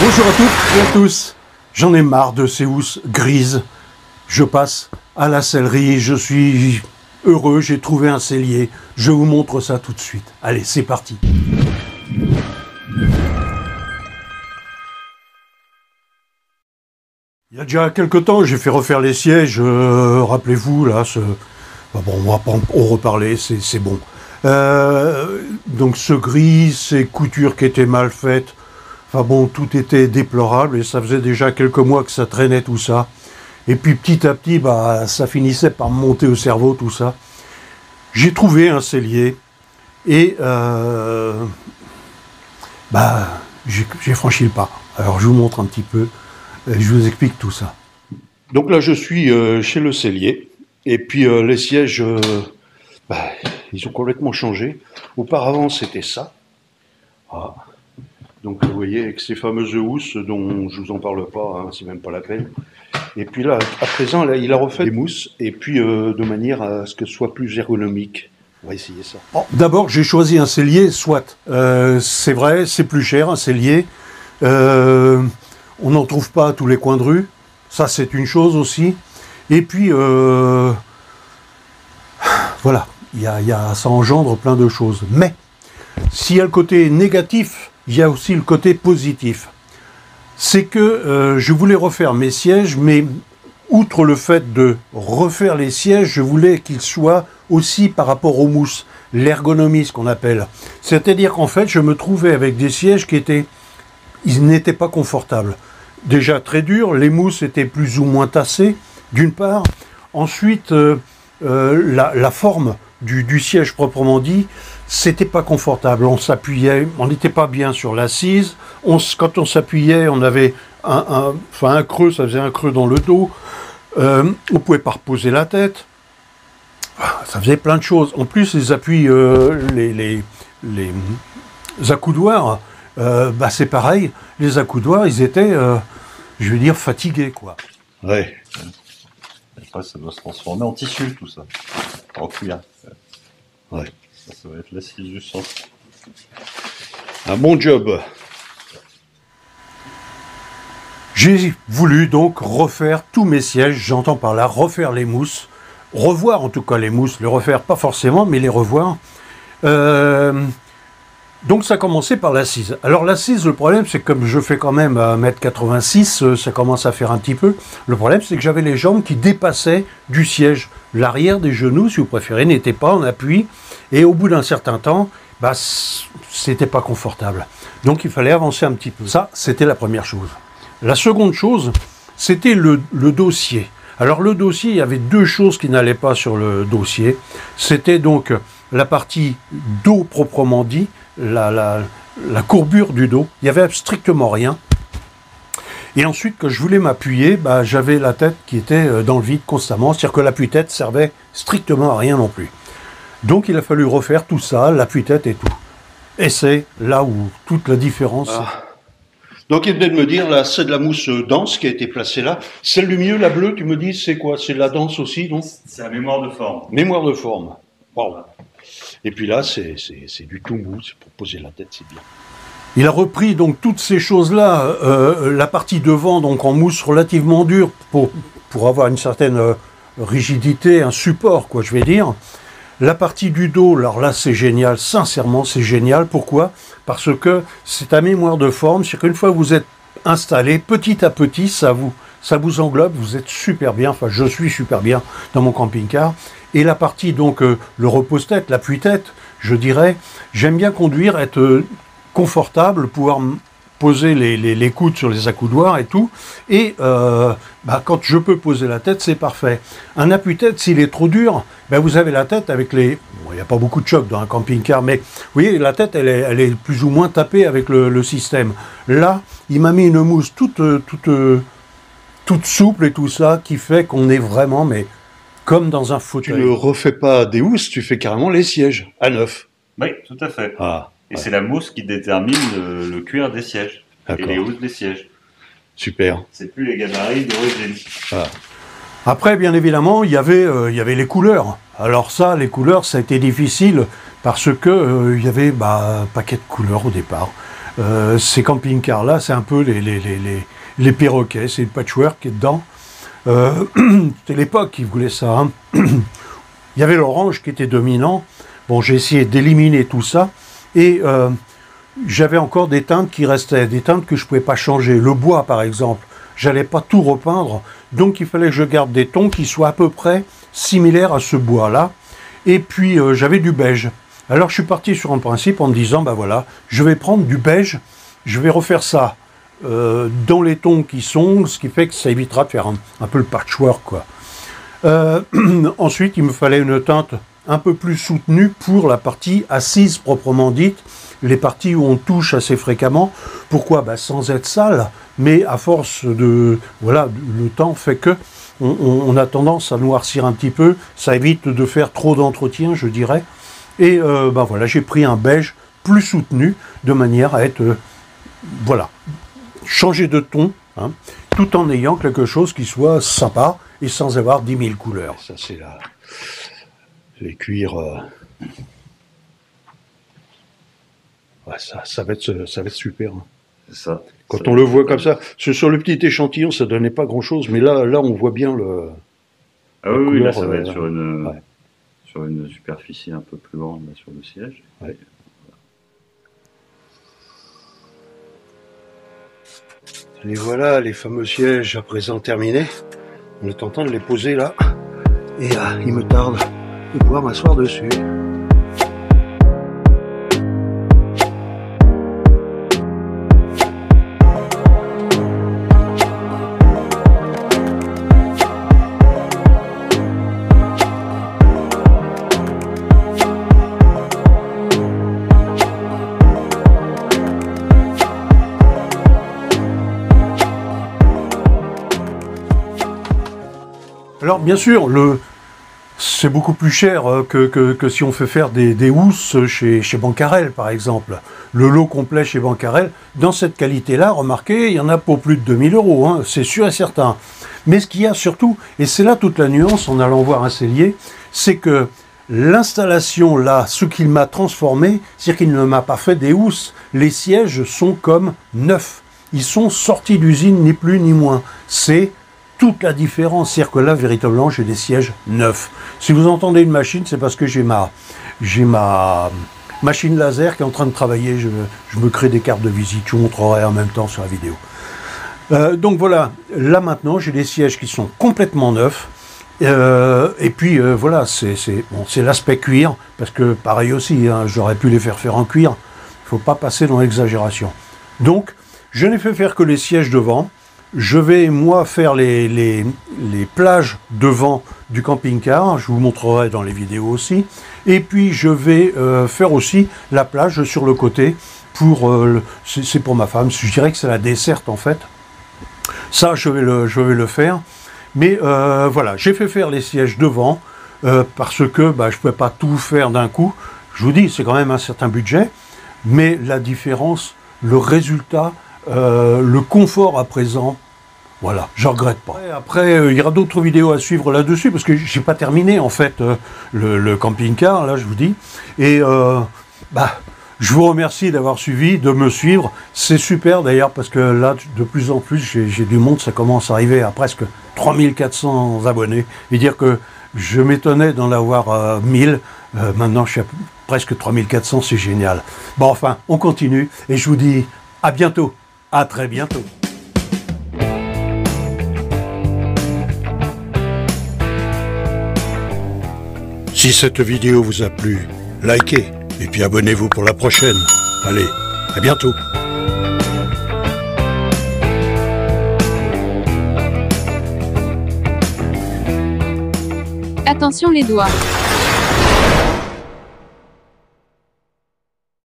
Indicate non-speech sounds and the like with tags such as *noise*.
Bonjour à toutes et à tous. J'en ai marre de ces housses grises. Je passe à la sellerie. Je suis heureux. J'ai trouvé un cellier. Je vous montre ça tout de suite. Allez, c'est parti. Il y a déjà quelques temps, j'ai fait refaire les sièges. euh, Rappelez-vous, là, ce... Bah bon, on va en reparler, c'est c'est bon. Euh, donc ce gris, ces coutures qui étaient mal faites, enfin bon, tout était déplorable et ça faisait déjà quelques mois que ça traînait tout ça. Et puis petit à petit, bah, ça finissait par monter au cerveau tout ça. J'ai trouvé un cellier et euh, bah, j'ai franchi le pas. Alors je vous montre un petit peu, euh, je vous explique tout ça. Donc là, je suis euh, chez le cellier. Et puis euh, les sièges, bah, ils ont complètement changé. Auparavant, c'était ça. Ah. Donc vous voyez, avec ces fameuses housses dont je vous en parle pas, hein, c'est même pas la peine. Et puis là, à présent, il a refait des mousses, et puis euh, de manière à ce que ce soit plus ergonomique. On va essayer ça. D'abord, j'ai choisi un cellier, soit. Euh, c'est vrai, c'est plus cher, un cellier. Euh, on n'en trouve pas à tous les coins de rue. Ça, c'est une chose aussi. Et puis, voilà, y a- ça engendre plein de choses. Mais, s'il y a le côté négatif, il y a aussi le côté positif. C'est que euh, je voulais refaire mes sièges, mais outre le fait de refaire les sièges, je voulais qu'ils soient aussi par rapport aux mousses, l'ergonomie, ce qu'on appelle. C'est-à-dire qu'en fait, je me trouvais avec des sièges qui étaient, ils n'étaient pas confortables. Déjà très durs, les mousses étaient plus ou moins tassées, d'une part. Ensuite, euh, euh, la, la forme du, siège proprement dit, c'était pas confortable. On s'appuyait, on n'était pas bien sur l'assise. Quand on s'appuyait, on avait un, creux, ça faisait un creux dans le dos. Euh, on pouvait pas reposer la tête. Ah, Ça faisait plein de choses. En plus, les appuis, euh, les, accoudoirs, euh, bah, c'est pareil. Les accoudoirs, ils étaient, euh, je veux dire, fatigués, quoi. Ouais. Après, ça doit se transformer en tissu, tout ça. En cuir. Ouais. Ça, ça va être l'assise du sang. Un bon job. J'ai voulu donc refaire tous mes sièges, j'entends par là refaire les mousses, revoir en tout cas les mousses, les refaire pas forcément, mais les revoir. Euh, donc ça a commencé par l'assise. Alors l'assise, le problème c'est que comme je fais quand même 1m86, euh, ça commence à faire un petit peu. Le problème c'est que j'avais les jambes qui dépassaient du siège. L'arrière des genoux, si vous préférez, n'était pas en appui. Et au bout d'un certain temps, bah, c'était pas confortable. Donc il fallait avancer un petit peu. Ça, c'était la première chose. La seconde chose, c'était le, dossier. Alors le dossier, il y avait deux choses qui n'allaient pas sur le dossier. C'était donc la partie dos proprement dit, la, la- la courbure du dos. Il n'y avait strictement rien. Et ensuite, quand je voulais m'appuyer, bah, j'avais la tête qui était euh, dans le vide constamment. C'est-à-dire que l'appui-tête servait strictement à rien non plus. Donc il a fallu refaire tout ça, l'appui-tête et tout. Et c'est là où toute la différence... Ah. Donc il venait de me dire, là, c'est de la mousse euh, dense qui a été placée là. Celle du milieu, la bleue, tu me dis, c'est quoi? C'est de la dense aussi, non? C'est la mémoire de forme. Mémoire de forme. Waouh. Et puis là, c'est c'est- c'est du tout mou, c'est pour poser la tête, c'est bien. Il a repris donc toutes ces choses-là, euh, la partie devant donc en mousse relativement dure pour, pour avoir une certaine euh, rigidité, un support quoi je vais dire. La partie du dos, alors là c'est génial, sincèrement c'est génial. Pourquoi? Parce que c'est à mémoire de forme, c'est qu'une fois que vous êtes installé, petit à petit ça vous ça vous englobe, vous êtes super bien, enfin je suis super bien dans mon camping-car. Et la partie donc euh, le repose-tête, l'appui-tête, je dirais, j'aime bien conduire, être confortable, pouvoir poser les, les- les coudes sur les accoudoirs et tout. Et euh, bah, quand je peux poser la tête, c'est parfait. Un appui-tête, s'il est trop dur, ben vous avez la tête avec les... bon, Il n'y a pas beaucoup de choc dans un camping-car, mais vous voyez, la tête, elle est, elle est plus ou moins tapée avec le, le système. Là, il m'a mis une mousse toute, toute, toute souple et tout ça, qui fait qu'on est vraiment, mais comme dans un Tu fauteuil. ne refais pas des housses, tu fais carrément les sièges à neuf. Oui, tout à fait. Ah, Et c'est la mousse qui détermine le, le cuir des sièges. Et les housses des sièges. Super. C'est plus les gabarits d'origine. Après, bien évidemment, il y avait, euh, il y avait les couleurs. Alors ça, les couleurs, ça a été difficile parce que euh, il y avait bah, un paquet de couleurs au départ. Euh, ces camping-cars-là, c'est un peu les, les, les, les, les perroquets, c'est le patchwork qui est dedans. Euh, *clears throat* C'était l'époque qui voulait ça. hein. *clears throat* Il y avait l'orange qui était dominant. Bon, j'ai essayé d'éliminer tout ça. Et euh, j'avais encore des teintes qui restaient, des teintes que je ne pouvais pas changer. Le bois, par exemple, j'allais pas tout repeindre. Donc il fallait que je garde des tons qui soient à peu près similaires à ce bois-là. Et puis euh, j'avais du beige. Alors je suis parti sur un principe en me disant, bah voilà, je vais prendre du beige, je vais refaire ça euh, dans les tons qui sont, ce qui fait que ça évitera de faire un, peu le patchwork, *clears throat* ensuite, il me fallait une teinte un peu plus soutenue pour la partie assise proprement dite, les parties où on touche assez fréquemment. Pourquoi? Bah, Sans être sale, mais à force de... Voilà, le temps fait que on, a tendance à noircir un petit peu, ça évite de faire trop d'entretien, je dirais. Et euh, bah voilà, j'ai pris un beige plus soutenu, de manière à être... euh, voilà, changer de ton, hein, tout en ayant quelque chose qui soit sympa et sans avoir 10 000 couleurs. Ça, c'est la... les cuirs. euh, ouais, ça, ça, va être, ça va être super. hein. Ça. Quand Ça- on le voit comme ça, sur le petit échantillon, ça donnait pas grand-chose, mais là, là, on voit bien le. Ah oui, oui, là, ça va euh, être sur une, ouais. sur une superficie un peu plus grande, là, sur le siège. Ouais. Et voilà les fameux sièges à présent terminés. On est en train de les poser là. Et ah, il me tarde de pouvoir m'asseoir dessus. Alors bien sûr, le c'est beaucoup plus cher euh, que, que, si on fait faire des, des housses chez, chez Bancarel, par exemple. Le lot complet chez Bancarel, dans cette qualité-là, remarquez, il y en a pour plus de 2000 euros, hein, c'est sûr et certain. Mais ce qu'il y a surtout, et c'est là toute la nuance en allant voir un cellier, c'est que l'installation là, ce qu'il m'a transformé, c'est qu'il ne m'a pas fait des housses. Les sièges sont comme neufs. Ils sont sortis d'usine, ni plus ni moins. C'est toute la différence. C'est-à-dire que là, véritablement, j'ai des sièges neufs. Si vous entendez une machine, c'est parce que j'ai ma, machine laser qui est en train de travailler. Je, me crée des cartes de visite. Je vous montrerai en même temps sur la vidéo. Euh, donc voilà, là maintenant, j'ai des sièges qui sont complètement neufs. Euh, et puis euh, voilà, c'est l'aspect cuir, parce que pareil aussi, hein, j'aurais pu les faire faire en cuir. Il faut pas passer dans l'exagération. Donc, je n'ai fait faire que les sièges devant. Je vais, moi, faire les, les, les plages devant du camping-car. Je vous montrerai dans les vidéos aussi. Et puis, je vais euh, faire aussi la plage sur le côté. Pour, euh, c'est pour ma femme. Je dirais que c'est la desserte, en fait. Ça, je vais le, je vais le faire. Mais euh, voilà, j'ai fait faire les sièges devant parce que bah, je ne pouvais pas tout faire d'un coup. Je vous dis, c'est quand même un certain budget. Mais la différence, le résultat, euh, le confort à présent, voilà, je regrette pas. Après, euh, il y aura d'autres vidéos à suivre là-dessus parce que j'ai pas terminé en fait euh, le, camping-car, là je vous dis. Et bah, je vous remercie d'avoir suivi, de me suivre. C'est super d'ailleurs parce que là, de plus en plus, j'ai du monde, ça commence à arriver à presque 3400 abonnés. Et dire que je m'étonnais d'en avoir euh, 1000. Euh, maintenant, je suis à presque 3400, c'est génial. Bon, enfin, on continue et je vous dis à bientôt. À très bientôt. Si cette vidéo vous a plu, likez et puis abonnez-vous pour la prochaine. Allez, à bientôt. Attention les doigts.